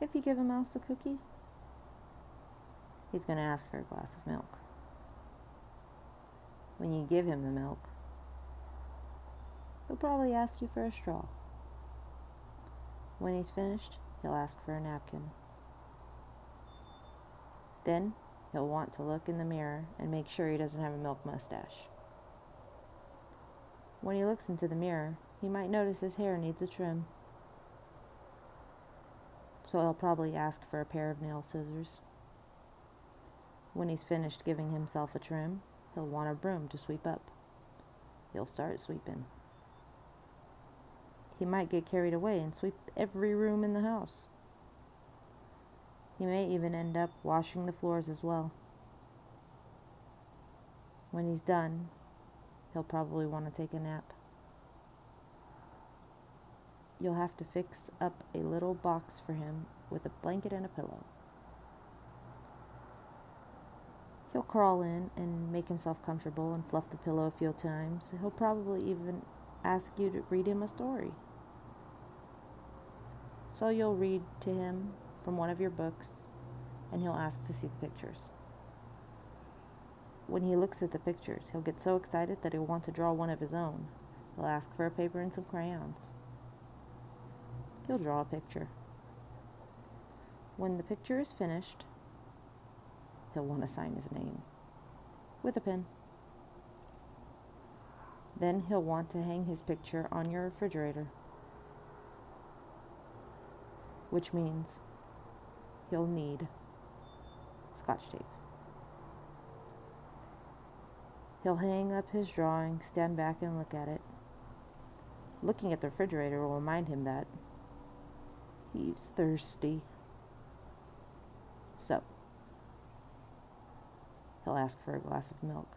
If you give a mouse a cookie, he's going to ask for a glass of milk. When you give him the milk, he'll probably ask you for a straw. When he's finished, he'll ask for a napkin. Then he'll want to look in the mirror and make sure he doesn't have a milk mustache. When he looks into the mirror, he might notice his hair needs a trim. So he'll probably ask for a pair of nail scissors. When he's finished giving himself a trim, he'll want a broom to sweep up. He'll start sweeping. He might get carried away and sweep every room in the house. He may even end up washing the floors as well. When he's done, he'll probably want to take a nap. You'll have to fix up a little box for him with a blanket and a pillow. He'll crawl in and make himself comfortable and fluff the pillow a few times. He'll probably even ask you to read him a story. So you'll read to him from one of your books and he'll ask to see the pictures. When he looks at the pictures, he'll get so excited that he'll want to draw one of his own. He'll ask for a paper and some crayons. He'll draw a picture. When the picture is finished, he'll want to sign his name with a pen. Then he'll want to hang his picture on your refrigerator, which means he'll need scotch tape. He'll hang up his drawing, stand back, and look at it. Looking at the refrigerator will remind him that he's thirsty. So, he'll ask for a glass of milk.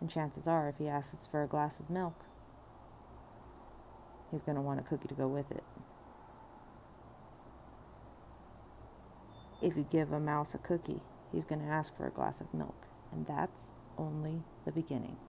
And chances are, if he asks for a glass of milk, he's going to want a cookie to go with it. If you give a mouse a cookie, he's going to ask for a glass of milk. And that's only the beginning.